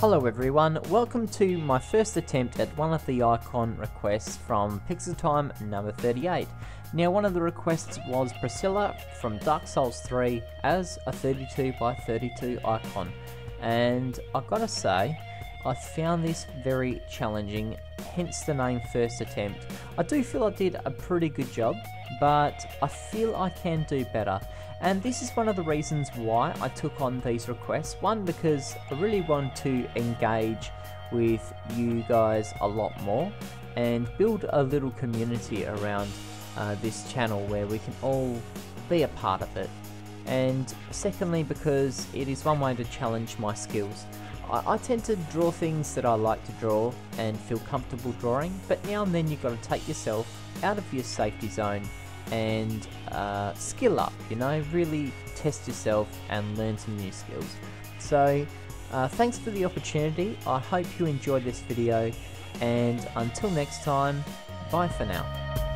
Hello everyone, welcome to my first attempt at one of the icon requests from Pixel Time number 38. Now one of the requests was Priscilla from Dark Souls 3 as a 32 by 32 icon and I've got to say I found this very challenging hence the name first attempt. I do feel I did a pretty good job but I feel I can do better and this is one of the reasons why I took on these requests. One, because I really want to engage with you guys a lot more and build a little community around uh, this channel where we can all be a part of it. And secondly, because it is one way to challenge my skills. I, I tend to draw things that I like to draw and feel comfortable drawing, but now and then you've got to take yourself out of your safety zone and uh, skill up, you know, really test yourself and learn some new skills. So, uh, thanks for the opportunity. I hope you enjoyed this video, and until next time, bye for now.